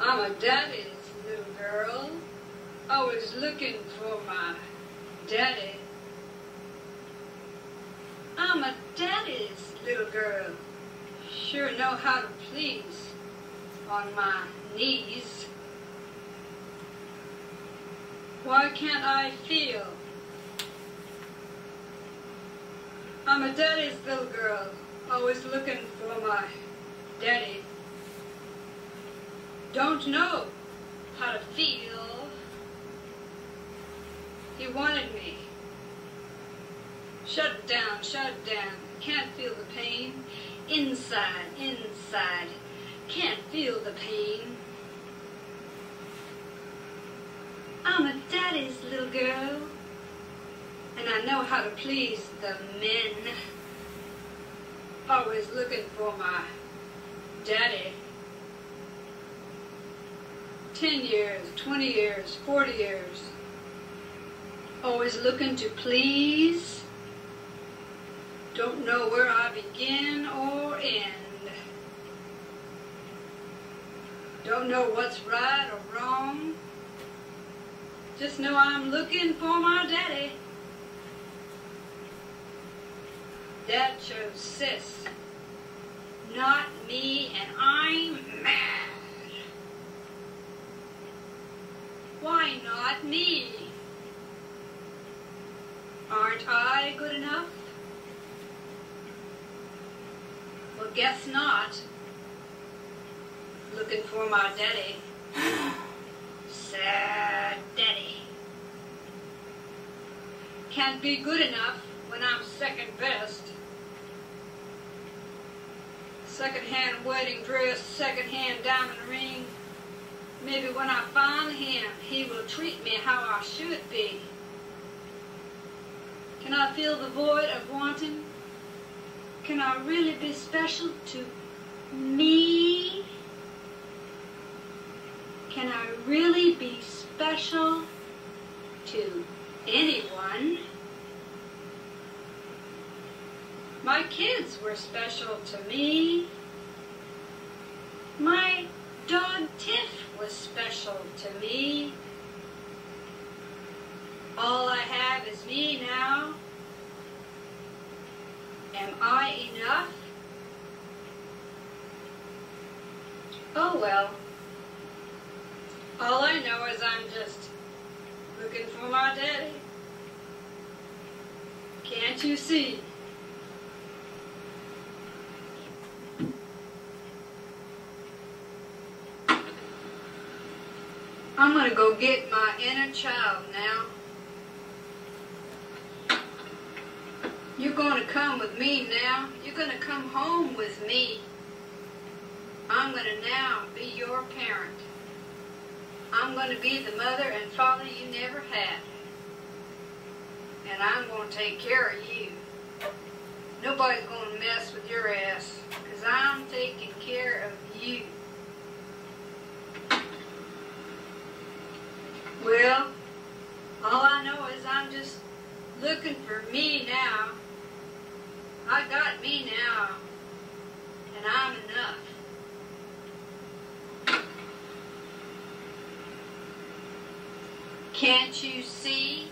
I'm a daddy's little girl. Always looking for my daddy. I'm a daddy's little girl. Sure know how to please on my knees. Why can't I feel? I'm a daddy's little girl, always looking for my daddy. Don't know how to feel. He wanted me. Shut down, shut down. Can't feel the pain. Inside, inside. Can't feel the pain. I'm a daddy's little girl. And I know how to please the men. Always looking for my daddy. 10 years, 20 years, 40 years. Always looking to please. Don't know where I begin or end. Don't know what's right or wrong. Just know I'm looking for my daddy. Dad chose sis, not me, and I'm Me? Aren't I good enough? Well, guess not. Looking for my daddy. Sad daddy. Can't be good enough when I'm second best. Second-hand wedding dress, second-hand diamond ring. Maybe when I find him, he will treat me how I should be. Can I feel the void of wanting? Can I really be special to me? Can I really be special to anyone? My kids were special to me. My dog Tiff was special to me. All I have is me now. Am I enough? Oh well. All I know is I'm just looking for my daddy. Can't you see? I'm going to go get my inner child now. You're going to come with me now. You're going to come home with me. I'm going to now be your parent. I'm going to be the mother and father you never had. And I'm going to take care of you. Nobody's going to mess with your ass because I'm taking care of you. Well, all I know is I'm just looking for me now. I got me now, and I'm enough. Can't you see?